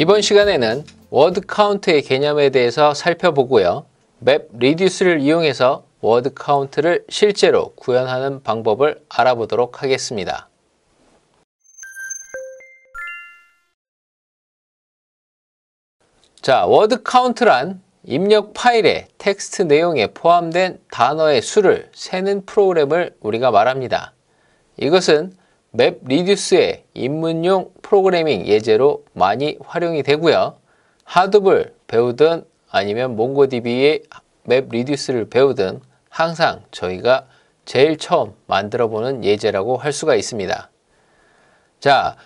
이번 시간에는 word count의 개념에 대해서 살펴보고요. MapReduce를 이용해서 word count를 실제로 구현하는 방법을 알아보도록 하겠습니다. 자, word count란 입력 파일의 텍스트 내용에 포함된 단어의 수를 세는 프로그램을 우리가 말합니다. 이것은 MapReduce의 입문용 프로그래밍 예제로 많이 활용이 되고요. Hadoop을 배우든 아니면 MongoDB의 MapReduce를 배우든 항상 저희가 제일 처음 만들어 보는 예제라고 할 수가 있습니다. 자,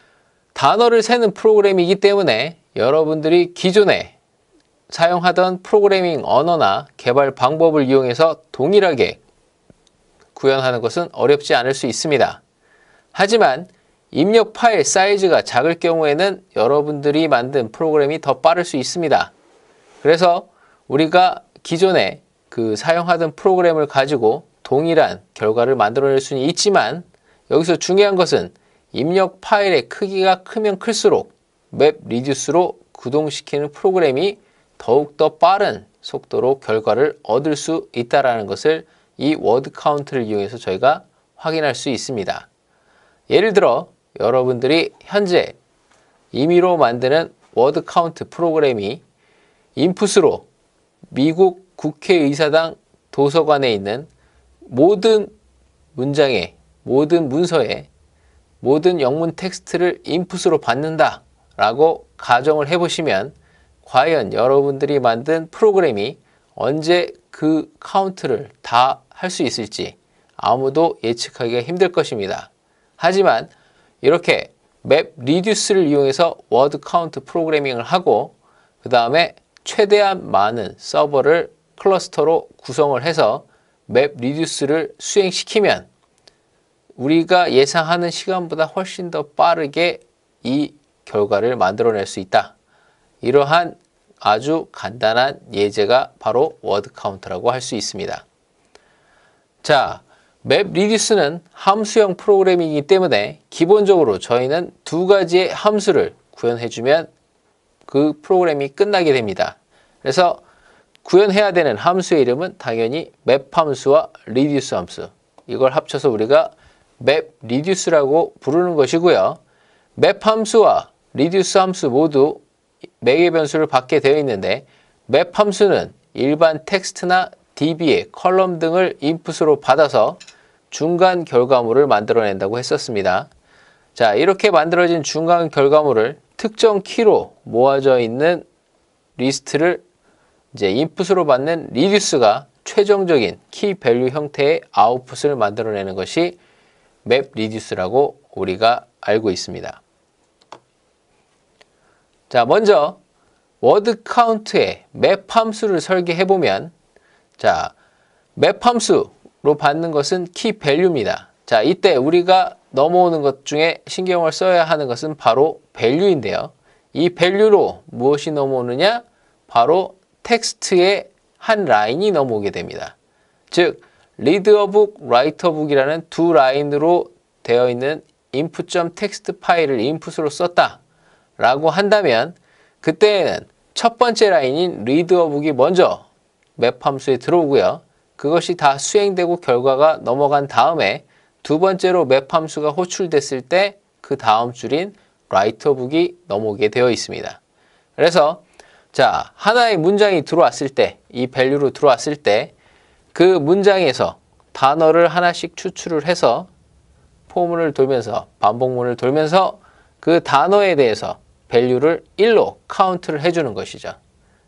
단어를 세는 프로그램이기 때문에 여러분들이 기존에 사용하던 프로그래밍 언어나 개발 방법을 이용해서 동일하게 구현하는 것은 어렵지 않을 수 있습니다. 하지만 입력 파일 사이즈가 작을 경우에는 여러분들이 만든 프로그램이 더 빠를 수 있습니다. 그래서 우리가 기존에 그 사용하던 프로그램을 가지고 동일한 결과를 만들어낼 수는 있지만 여기서 중요한 것은 입력 파일의 크기가 크면 클수록 맵 리듀스로 구동시키는 프로그램이 더욱더 빠른 속도로 결과를 얻을 수 있다는 것을 이 word count를 이용해서 저희가 확인할 수 있습니다. 예를 들어 여러분들이 현재 임의로 만드는 word count 프로그램이 인풋으로 미국 국회의사당 도서관에 있는 모든 문장에 모든 문서에 모든 영문 텍스트를 인풋으로 받는다 라고 가정을 해보시면 과연 여러분들이 만든 프로그램이 언제 그 카운트를 다 할 수 있을지 아무도 예측하기가 힘들 것입니다. 하지만 이렇게 MapReduce를 이용해서 word count 프로그래밍을 하고 그 다음에 최대한 많은 서버를 클러스터로 구성을 해서 MapReduce를 수행시키면 우리가 예상하는 시간보다 훨씬 더 빠르게 이 결과를 만들어낼 수 있다. 이러한 아주 간단한 예제가 바로 word count라고 할 수 있습니다. 자, MapReduce는 함수형 프로그램이기 때문에 기본적으로 저희는 두 가지의 함수를 구현해주면 그 프로그램이 끝나게 됩니다. 그래서 구현해야 되는 함수의 이름은 당연히 map 함수와 reduce 함수. 이걸 합쳐서 우리가 MapReduce라고 부르는 것이고요. map 함수와 reduce 함수 모두 매개 변수를 받게 되어 있는데 map 함수는 일반 텍스트나 DB의 column 등을 인풋으로 받아서 중간 결과물을 만들어낸다고 했었습니다. 자, 이렇게 만들어진 중간 결과물을 특정 키로 모아져 있는 리스트를 이제 인풋으로 받는 reduce가 최종적인 key value 형태의 아웃풋을 만들어내는 것이 MapReduce라고 우리가 알고 있습니다. 자, 먼저 word count의 map 함수를 설계해 보면 자, map 함수 로 받는 것은 key value입니다. 자, 이때 우리가 넘어오는 것 중에 신경을 써야 하는 것은 바로 value인데요. 이 value로 무엇이 넘어오느냐? 바로 텍스트의 한 라인이 넘어오게 됩니다. 즉, 리드어북, 라이터북이라는 두 라인으로 되어 있는 input.txt 파일을 인풋으로 썼다 라고 한다면 그때에는 첫 번째 라인인 read a book이 먼저 map 함수에 들어오고요. 그것이 다 수행되고 결과가 넘어간 다음에 두 번째로 map 함수가 호출됐을 때 그 다음 줄인 write a book이 넘어오게 되어 있습니다. 그래서 자 하나의 문장이 들어왔을 때 이 value로 들어왔을 때 그 문장에서 단어를 하나씩 추출을 해서 for문을 돌면서 반복문을 돌면서 그 단어에 대해서 value를 1로 카운트를 해주는 것이죠.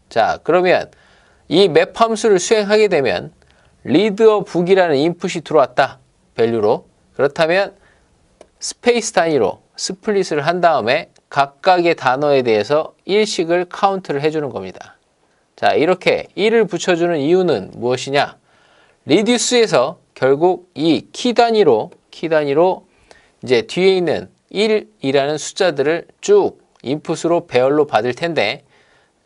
자 그러면 이 map 함수를 수행하게 되면 read a book이라는 인풋이 들어왔다. value로. 그렇다면 스페이스 단위로 split을 한 다음에 각각의 단어에 대해서 1씩을 카운트를 해주는 겁니다. 자, 이렇게 1을 붙여주는 이유는 무엇이냐? 리듀스에서 결국 이 키 단위로, 키 단위로 이제 뒤에 있는 1이라는 숫자들을 쭉 인풋으로 배열로 받을 텐데,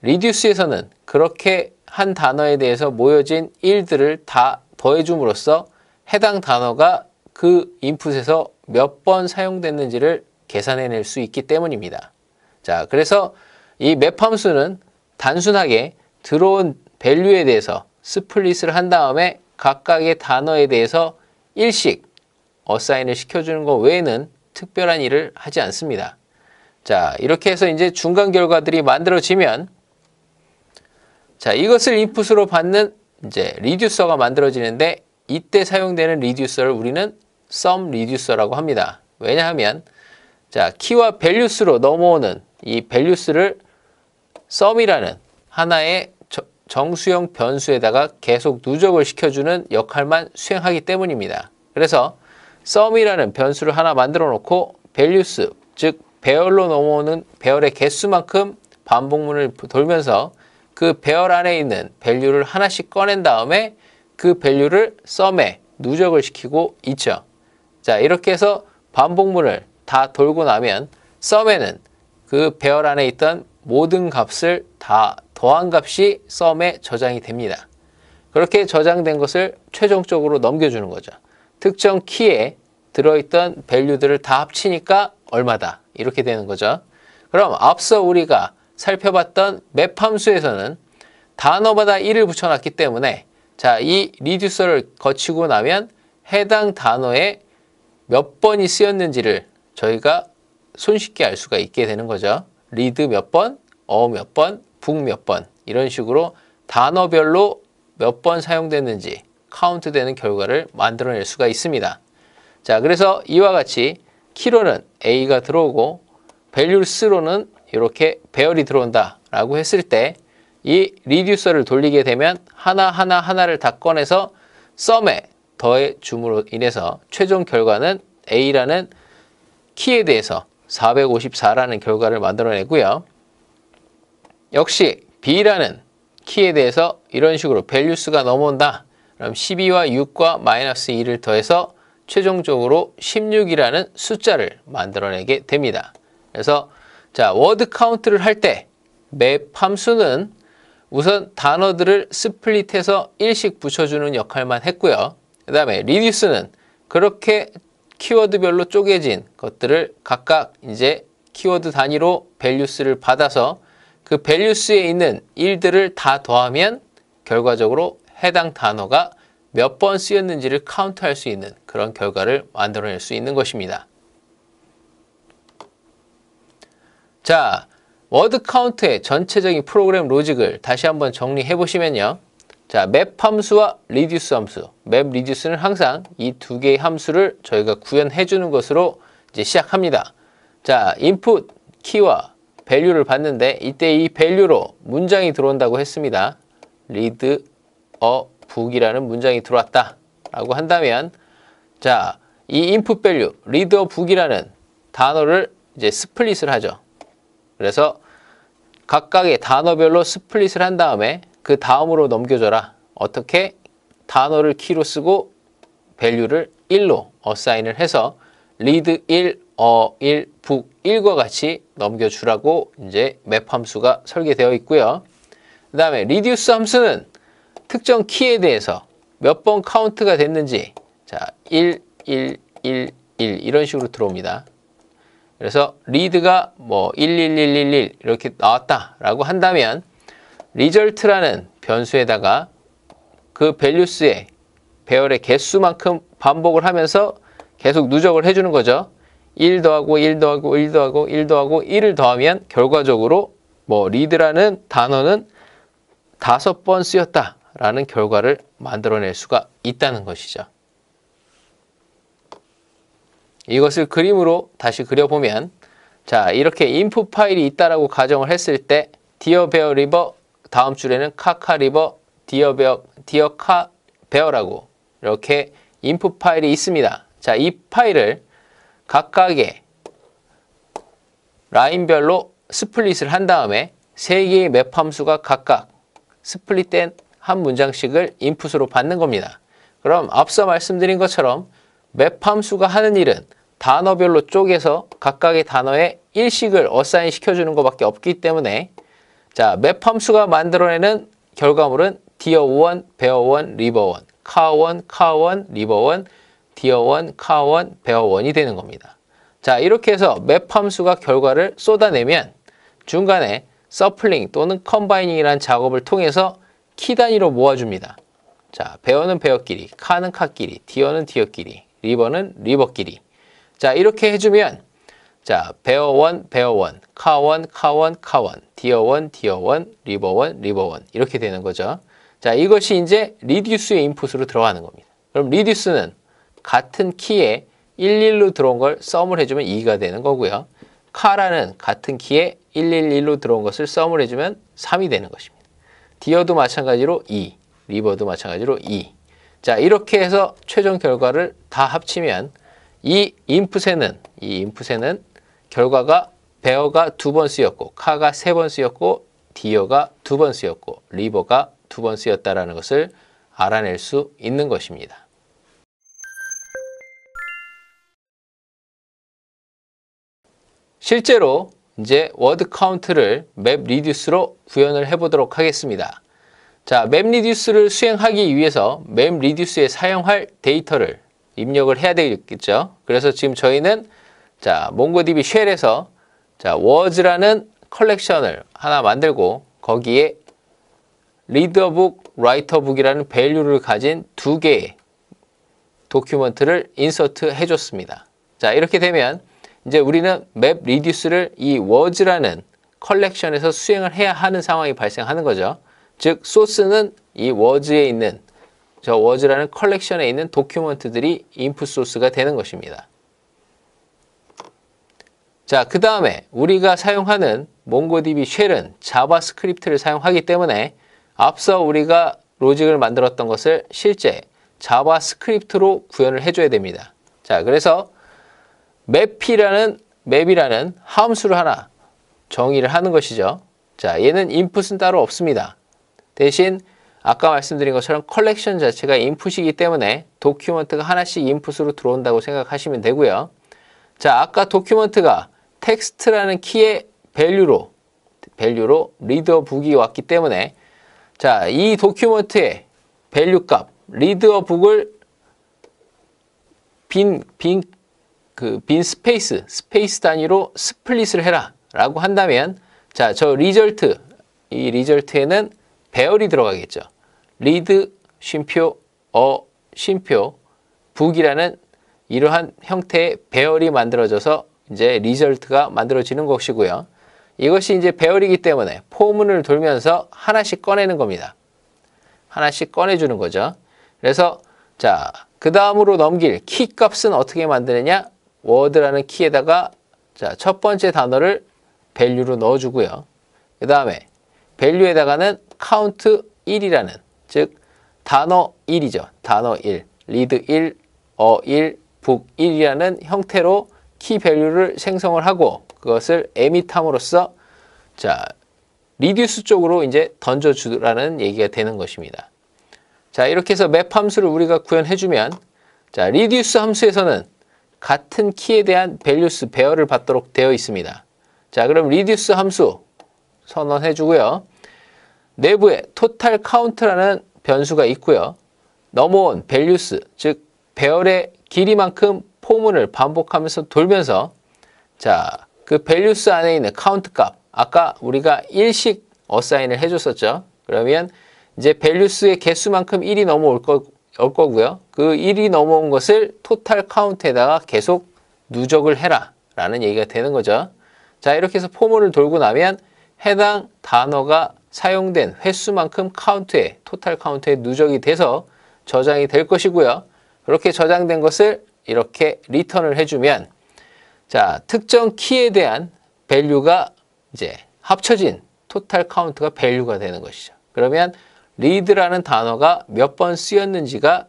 리듀스에서는 그렇게 한 단어에 대해서 모여진 1들을 다 더해줌으로써 해당 단어가 그 인풋에서 몇 번 사용됐는지를 계산해낼 수 있기 때문입니다. 자, 그래서 이 map 함수는 단순하게 들어온 value에 대해서 split을 한 다음에 각각의 단어에 대해서 일씩 assign을 시켜주는 것 외에는 특별한 일을 하지 않습니다. 자, 이렇게 해서 이제 중간 결과들이 만들어지면 자, 이것을 인풋으로 받는 이제 reducer가 만들어지는데 이때 사용되는 reducer를 우리는 sum reducer라고 합니다. 왜냐하면 자, 키와 values로 넘어오는 이 values를 sum이라는 하나의 정수형 변수에다가 계속 누적을 시켜주는 역할만 수행하기 때문입니다. 그래서 sum이라는 변수를 하나 만들어 놓고 values, 즉 배열로 넘어오는 배열의 개수만큼 반복문을 돌면서 그 배열 안에 있는 value를 하나씩 꺼낸 다음에 그 value를 sum에 누적을 시키고 있죠. 자, 이렇게 해서 반복문을 다 돌고 나면 sum에는 그 배열 안에 있던 모든 값을 다 더한 값이 sum에 저장이 됩니다. 그렇게 저장된 것을 최종적으로 넘겨주는 거죠. 특정 키에 들어있던 밸류들을 다 합치니까 얼마다 이렇게 되는 거죠. 그럼 앞서 우리가 살펴봤던 맵 함수에서는 단어마다 1을 붙여놨기 때문에 자, 이 reducer를 거치고 나면 해당 단어에 몇 번이 쓰였는지를 저희가 손쉽게 알 수가 있게 되는 거죠. read 몇 번, a 몇 번, book 몇 번 이런 식으로 단어별로 몇 번 사용됐는지 카운트 되는 결과를 만들어낼 수가 있습니다. 자, 그래서 이와 같이 키로는 A가 들어오고 values로는 이렇게 배열이 들어온다 라고 했을 때 이 reducer를 돌리게 되면 하나하나 하나를 다 꺼내서 sum에 더해 줌으로 인해서 최종 결과는 A라는 키에 대해서 454라는 결과를 만들어내고요. 역시 B라는 키에 대해서 이런 식으로 values가 넘어온다. 그럼 12와 6과 마이너스 2를 더해서 최종적으로 16이라는 숫자를 만들어내게 됩니다. 그래서 자 word count를 할 때 map 함수는 우선 단어들을 split해서 일씩 붙여주는 역할만 했고요. 그 다음에 reduce는 그렇게 키워드별로 쪼개진 것들을 각각 이제 키워드 단위로 values를 받아서 그 values에 있는 일들을 다 더하면 결과적으로 해당 단어가 몇 번 쓰였는지를 카운트할 수 있는 그런 결과를 만들어낼 수 있는 것입니다. 자, word count의 전체적인 프로그램 로직을 다시 한번 정리해 보시면요. 자, map 함수와 reduce 함수. MapReduce는 항상 이 두 개의 함수를 저희가 구현해 주는 것으로 이제 시작합니다. 자, input 키와 value를 받는데 이때 이 value로 문장이 들어온다고 했습니다. read a book이라는 문장이 들어왔다 라고 한다면 자, 이 input value read a book이라는 단어를 이제 split을 하죠. 그래서 각각의 단어별로 split을 한 다음에 그 다음으로 넘겨줘라. 어떻게 단어를 키로 쓰고 value를 1로 assign을 해서 read 1, a 1, book 1과 같이 넘겨주라고 이제 map 함수가 설계되어 있고요. 그 다음에 reduce 함수는 특정 키에 대해서 몇 번 카운트가 됐는지 자 1, 1, 1, 1 이런 식으로 들어옵니다. 그래서 read가 뭐 11111 이렇게 나왔다라고 한다면 result라는 변수에다가 그 values의 배열의 개수만큼 반복을 하면서 계속 누적을 해주는 거죠. 1 더하고 1 더하고 1 더하고 1 더하고 1을 더하면 결과적으로 뭐 read라는 단어는 다섯 번 쓰였다라는 결과를 만들어낼 수가 있다는 것이죠. 이것을 그림으로 다시 그려보면 자 이렇게 input 파일이 있다라고 가정을 했을 때 deer bear river 다음 줄에는 카카 리버 디어 베어 디어 카 베어라고 이렇게 input 파일이 있습니다. 자 이 파일을 각각의 라인별로 split을 한 다음에 세 개의 map 함수가 각각 split된 한 문장씩을 input으로 받는 겁니다. 그럼 앞서 말씀드린 것처럼 map 함수가 하는 일은 단어별로 쪼개서 각각의 단어에 일씩을 assign 시켜주는 것밖에 없기 때문에 자, map 함수가 만들어내는 결과물은 deer1, bear1, river1, car1, car1, river1, 디어1, 카1, 베어1이 되는 겁니다. 자, 이렇게 해서 map 함수가 결과를 쏟아내면 중간에 shuffling 또는 combining이라는 작업을 통해서 키 단위로 모아줍니다. 자, 베어는 베어끼리, 카는 카끼리, 디어는 디어끼리, 리버는 리버끼리. 자, 이렇게 해주면 자, 베어원, 베어원, 카원, 카원, 카원, 디어원, 디어원, 리버원, 리버원 이렇게 되는 거죠. 자, 이것이 이제 reduce의 input으로 들어가는 겁니다. 그럼 reduce는 같은 키에 11로 들어온 걸 sum을 해주면 2가 되는 거고요. car라는 같은 키에 111로 들어온 것을 sum을 해주면 3이 되는 것입니다. 디어도 마찬가지로 2, river도 마찬가지로 2. 자, 이렇게 해서 최종 결과를 다 합치면 이 input에는 이 input에는 결과가 bear가 두 번 쓰였고 카가 세 번 쓰였고 deer가 두 번 쓰였고 river가 두 번 쓰였다라는 것을 알아낼 수 있는 것입니다. 실제로 이제 word count를 MapReduce로 구현을 해보도록 하겠습니다. 자, MapReduce를 수행하기 위해서 MapReduce에 사용할 데이터를 입력을 해야 되겠죠. 그래서 지금 저희는 자, 몽고DB 쉘에서 자, 워즈라는 컬렉션을 하나 만들고 거기에 리더북, 라이터북이라는 밸류를 가진 두 개의 document를 insert 해줬습니다. 자, 이렇게 되면 이제 우리는 MapReduce를 이 words라는 컬렉션에서 수행을 해야 하는 상황이 발생하는 거죠. 즉, 소스는 이 words에 있는 저 words라는 컬렉션에 있는 document들이 input 소스가 되는 것입니다. 자, 그 다음에 우리가 사용하는 몽고DB 쉘은 자바스크립트를 사용하기 때문에 앞서 우리가 로직을 만들었던 것을 실제 JavaScript로 구현을 해줘야 됩니다. 자, 그래서 map이라는 map이라는 함수를 하나 정의를 하는 것이죠. 자, 얘는 input은 따로 없습니다. 대신 아까 말씀드린 것처럼 컬렉션 자체가 input이기 때문에 document가 하나씩 input으로 들어온다고 생각하시면 되고요. 자, 아까 document가 텍스트라는 키의 밸류로 밸류로 리더 북이 왔기 때문에 자, 이 document의 value 값 read a book을 빈, 빈, 그, 빈 스페이스, 스페이스 단위로 split을 해라. 라고 한다면, 자, 저 result, 이 result에는 배열이 들어가겠죠. read, 쉼표, a, 쉼표, book이라는 이러한 형태의 배열이 만들어져서 이제 result가 만들어지는 것이고요. 이것이 이제 배열이기 때문에 for문을 돌면서 하나씩 꺼내는 겁니다. 하나씩 꺼내주는 거죠. 그래서 자, 그 다음으로 넘길 키 값은 어떻게 만드느냐? word라는 키에다가 자, 첫 번째 단어를 value로 넣어주고요. 그 다음에 value에다가는 카운트 1이라는 즉 단어 1이죠. 단어 1, read 1, a 1, book 1이라는 형태로 키 value를 생성을 하고 그것을 emit함으로써 자 reduce 쪽으로 이제 던져주라는 얘기가 되는 것입니다. 자 이렇게 해서 map 함수를 우리가 구현해주면 자 reduce 함수에서는 같은 키에 대한 values 배열을 받도록 되어 있습니다. 자 그럼 reduce 함수 선언해주고요. 내부에 total count라는 변수가 있고요. 넘어온 values 즉 배열의 길이만큼 for문을 반복하면서 돌면서 자, 그 values 안에 있는 카운트 값 아까 우리가 1씩 assign을 해줬었죠. 그러면 이제 values의 개수만큼 1이 넘어올 거, 올 거고요. 그 1이 넘어온 것을 total count에다가 계속 누적을 해라 라는 얘기가 되는 거죠. 자 이렇게 해서 for문을 돌고 나면 해당 단어가 사용된 횟수만큼 카운트에 total count에 누적이 돼서 저장이 될 것이고요. 그렇게 저장된 것을 이렇게 리턴을 해주면 자 특정 키에 대한 value가 이제 합쳐진 total count가 value가 되는 것이죠. 그러면 read라는 단어가 몇 번 쓰였는지가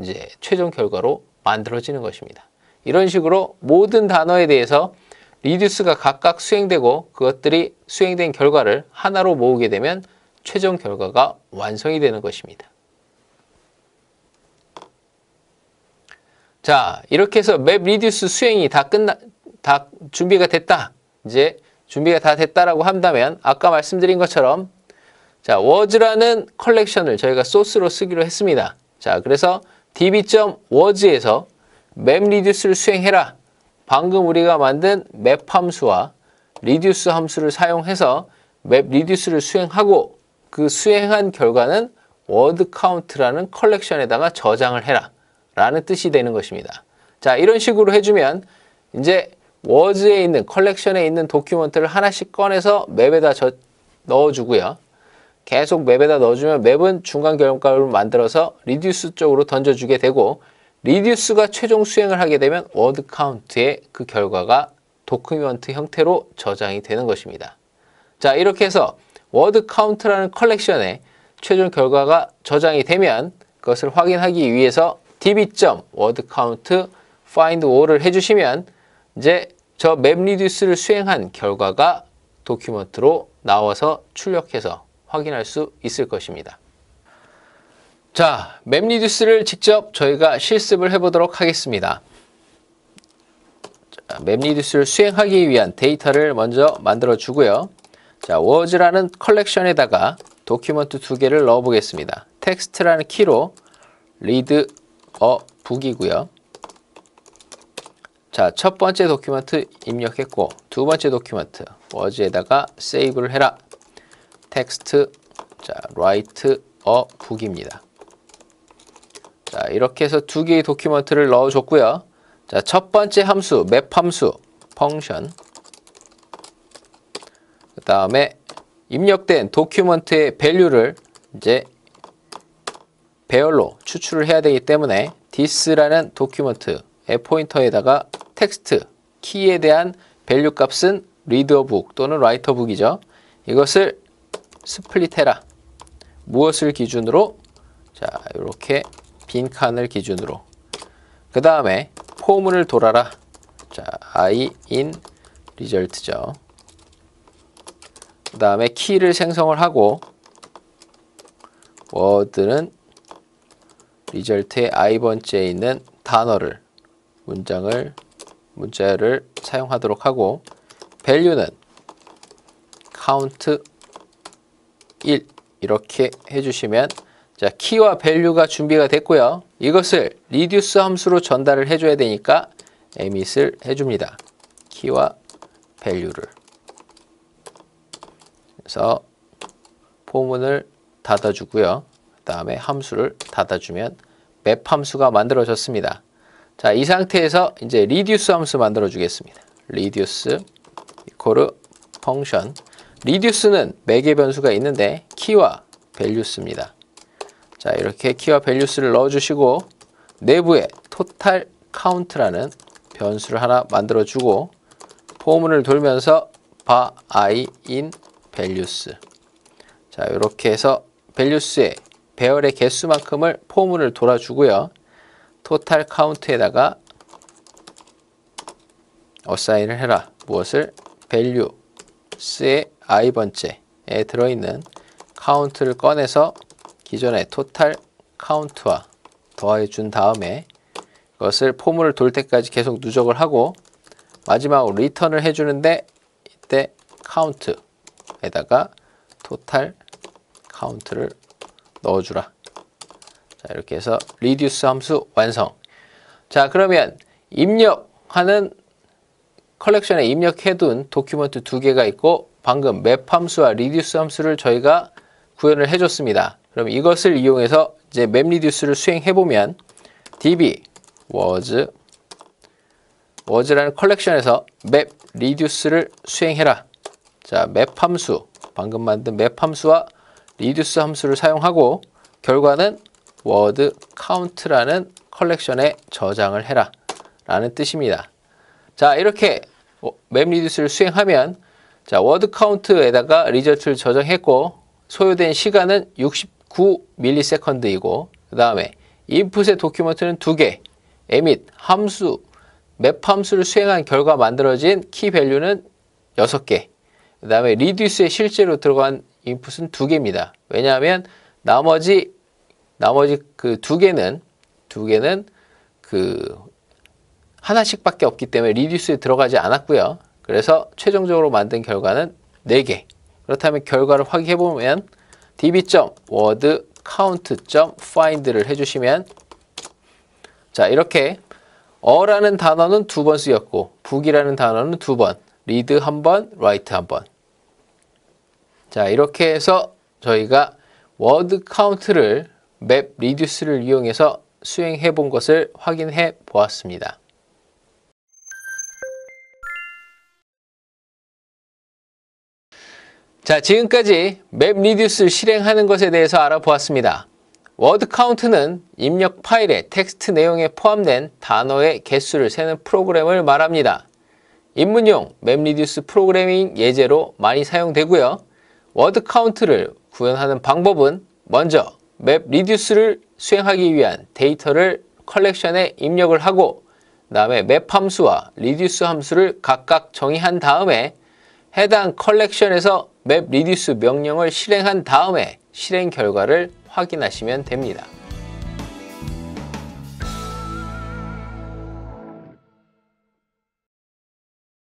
이제 최종 결과로 만들어지는 것입니다. 이런 식으로 모든 단어에 대해서 reduce가 각각 수행되고 그것들이 수행된 결과를 하나로 모으게 되면 최종 결과가 완성이 되는 것입니다. 자, 이렇게 해서 map reduce 수행이 다 끝나, 다 준비가 됐다. 이제 준비가 다 됐다라고 한다면 아까 말씀드린 것처럼 자, words라는 컬렉션을 저희가 소스로 쓰기로 했습니다. 자, 그래서 db.워즈에서 맵 리듀스를 수행해라. 방금 우리가 만든 map 함수와 reduce 함수를 사용해서 map reduce를 수행하고 그 수행한 결과는 word count라는 컬렉션에다가 저장을 해라 라는 뜻이 되는 것입니다. 자 이런 식으로 해주면 이제 워즈에 있는 컬렉션에 있는 document를 하나씩 꺼내서 map에다 저, 넣어주고요. 계속 map에다 넣어주면 map은 중간 결과를 만들어서 reduce 쪽으로 던져주게 되고 reduce가 최종 수행을 하게 되면 word count의 그 결과가 document 형태로 저장이 되는 것입니다. 자 이렇게 해서 word count라는 컬렉션에 최종 결과가 저장이 되면 그것을 확인하기 위해서 db.wordCount find all을 해주시면 이제 저 map reduce를 수행한 결과가 document로 나와서 출력해서 확인할 수 있을 것입니다. 자, map reduce를 직접 저희가 실습을 해보도록 하겠습니다. 자, map reduce를 수행하기 위한 데이터를 먼저 만들어 주고요. 자, words라는 컬렉션에다가 document 두 개를 넣어 보겠습니다. 텍스트라는 키로 read a book이고요. 자, 첫 번째 document 입력했고 두 번째 document words에다가 세이브를 해라. 텍스트 자, write a book입니다. 자, 이렇게 해서 두 개의 document를 넣어 줬고요. 자, 첫 번째 함수 map 함수 function 그 다음에 입력된 document의 value를 이제 배열로 추출을 해야 되기 때문에 this라는 document의 포인터에다가 텍스트 키에 대한 밸류 값은 readbook 또는 writerbook이죠. 이것을 split해라. 무엇을 기준으로? 자, 이렇게 빈 칸을 기준으로. 그 다음에 for문을 돌아라. 자, i in result죠. 그 다음에 키를 생성을 하고 워드는 리절트의 i번째에 있는 단어를 문장을 문자를 사용하도록 하고 value는 count 1 이렇게 해주시면 자 키와 value가 준비가 됐고요. 이것을 reduce 함수로 전달을 해줘야 되니까 emit을 해줍니다. 키와 value를 그래서 포문을 닫아주고요. 그 다음에 함수를 닫아주면 맵 함수가 만들어졌습니다. 자, 이 상태에서 이제 reduce 함수 만들어 주겠습니다. reduce equal function. reduce는 매개 변수가 있는데 키와 values입니다. 자, 이렇게 키와 values를 넣어 주시고 내부에 total count라는 변수를 하나 만들어 주고 포문을 돌면서 바 i in values. 자, 이렇게 해서 values의 배열의 개수만큼을 for문을 돌아주고요. total count에다가 assign을 해라. 무엇을? values의 i번째에 들어있는 카운트를 꺼내서 기존의 total count와 더해 준 다음에 그것을 for문을 돌 때까지 계속 누적을 하고 마지막으로 리턴을 해주는데 이때 카운트 에다가 total count를 넣어주라. 자, 이렇게 해서 reduce 함수 완성. 자, 그러면 입력하는 컬렉션에 입력해둔 document 두 개가 있고 방금 map 함수와 reduce 함수를 저희가 구현을 해줬습니다. 그럼 이것을 이용해서 이제 map reduce를 수행해 보면 db words words라는 컬렉션에서 map reduce를 수행해라. 자, map 함수, 방금 만든 map 함수와 reduce 함수를 사용하고 결과는 word count라는 컬렉션에 저장을 해라 라는 뜻입니다. 자, 이렇게 map reduce를 수행하면 자, word count에다가 result를 저장했고 소요된 시간은 69ms이고 그 다음에 input의 document는 두 개, emit 함수, map 함수를 수행한 결과 만들어진 key value는 6개, 그 다음에 reduce에 실제로 들어간 input은 두 개입니다. 왜냐하면 나머지 나머지 그 두 개는 두 개는 그 하나씩밖에 없기 때문에 reduce에 들어가지 않았고요. 그래서 최종적으로 만든 결과는 4개. 그렇다면 결과를 확인해 보면 db.wordCount.find를 해주시면 자 이렇게 a라는 단어는 두 번 쓰였고 book이라는 단어는 두 번, read 한 번, write 한 번. 자, 이렇게 해서 저희가 word count를 map reduce를 이용해서 수행해 본 것을 확인해 보았습니다. 자, 지금까지 map reduce를 실행하는 것에 대해서 알아보았습니다. word count는 입력 파일의 텍스트 내용에 포함된 단어의 개수를 세는 프로그램을 말합니다. 입문용 map reduce 프로그래밍 예제로 많이 사용되고요. word count를 구현하는 방법은 먼저 map reduce를 수행하기 위한 데이터를 컬렉션에 입력을 하고 그 다음에 map 함수와 reduce 함수를 각각 정의한 다음에 해당 컬렉션에서 map reduce 명령을 실행한 다음에 실행 결과를 확인하시면 됩니다.